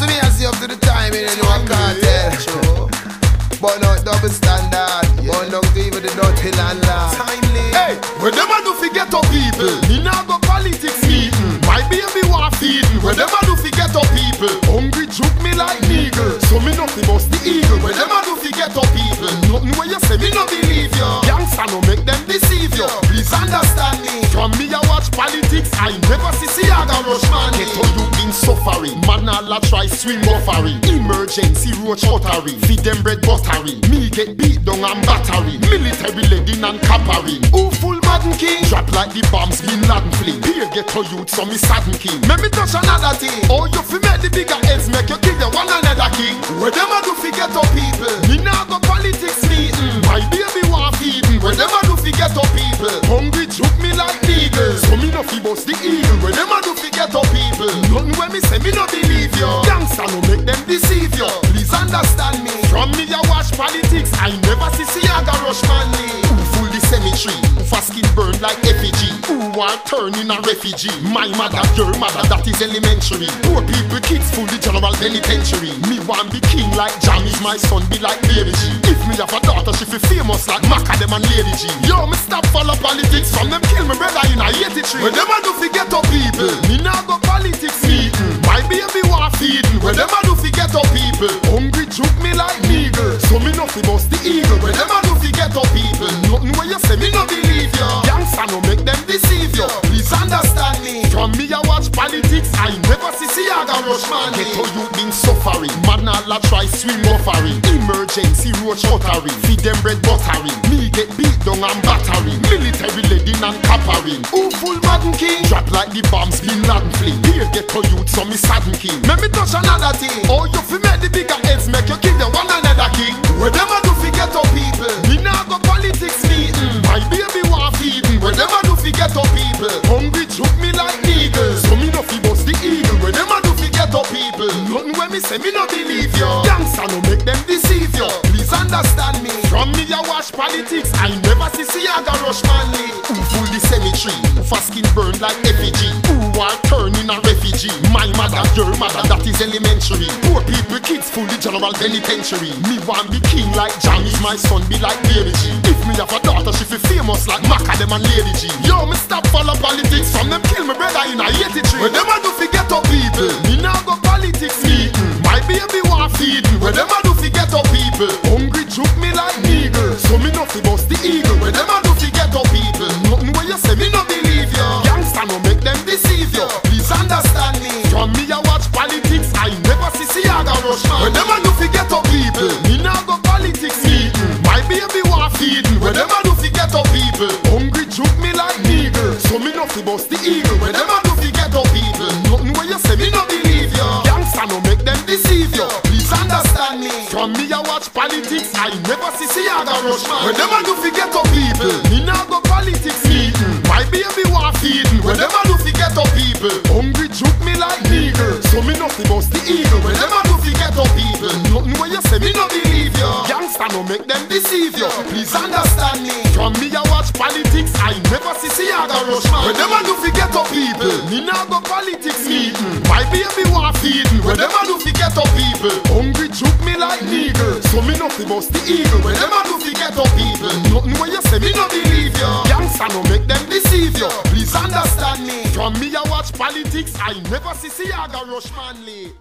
So me I see up to the time in you know a cartel show. Burn out double standard. Burn down to even the dirty landlord. Timely. Hey, them a do fi get up people, me nah go politics meeting. My baby want feeding. When them do fi get up people, hungry juke me like needle. So me no fi bust the eagle. When them a do fi get up people, nothing when you say me no believe you. Gangsta no make them deceive you. Please understand me. From me I watch politics, I never see Seaga rush A try swim buffering. Emergency roach ottery. Feed them bread buttery. Me get beat down and battery. Military legging and cappering. Who full Madden King? Drop like the bombs Bin Laden fling. Here get to youth so me sadden king. Let me touch another thing. Oh you fi make the bigger heads make you give you one another king. Where them a do fi get up people? Me nah go politics meeting. My baby want feeding. Where them a do fi get up people? Hungry juke me like needle. So me no fi bust the eagle. Where them a do fi get up people? Nothing when me say me no believe you. Gangsta no make them deceive you. Please understand me. From me I watch politics. I never see Seaga rush. Who full the cemetery? Fast skin burn like want turn in a refugee? My mother, your mother, that is elementary. Poor people, kids full the general penitentiary. Me want be king like Jammys, my son be like Baby G. If me have a daughter, she fi famous like Macadam and Lady G. Yo, me stop follow politics from them kill me brother in a 83. When them a do fi get up people, me nah go politics meeting. My baby want feeding. When them a do fi get up people, hungry juke me like needle. So me no fi bust the eagle. See Seaga rush man. Get to you been suffering. Man all a try swim buffering. Emergency roach ottery. Feed them bread buttery. Me get beat down and battering Military legging and cappering. Who full Madden King? Drop like the bombs Bin Laden fling. Here get to youth so me sadden king. Let me touch another thing. Oh you fi make say me no believe you. Gangsta no make them deceive you. Please understand me. From me I watch politics. I never see Seaga rush manly. Who full the cemetery? Who fast skin burn like effigy? Who want turn in a refugee? My mother, your mother, that is elementary. Poor people, kids full the general penitentiary. Me want be king like Jammys, my son be like Baby G. If me have a daughter, she fi famous like Maca Macadam and Lady G. Yo, me stop follow politics from them kill me brother in a 83. When them a do fi get up people, me nah go politics meeting. My baby want feeding. When them a do fi get up people, hungry juke me like needle. So me no fi bust the eagle. When them a do fi get up people, nothing when you say me no believe you. Gangsta no make them deceive you. Please understand me. From me I watch politics, I never see Seaga rush man. When them a do fi get up people, me nah go politics meeting. My baby want feeding. When them a do fi get up people, hungry juke me like needle. So me no fi bust the eagle. When them me. I watch politics, I never see Seaga rush man. When them a do fi get up people, me nah go politics meeting. My baby want feeding. When them a do fi get up people, hungry juke me like needle. So me no fi bust the eagle. When them a do fi get up people, nothing when you say me no believe you. Gangsta no make them deceive you. Please understand me. From me I watch politics, I never see see Seaga rush man. When them a do fi get up people, me nah go politics meeting. My baby want feeding. When them a do fi get up people, fi bust the eagle. When them a do fi get up people, nothing when you say me no believe you. Gangsta no make them deceive you. Please understand me. From me I watch politics, I never see Seaga rush manly.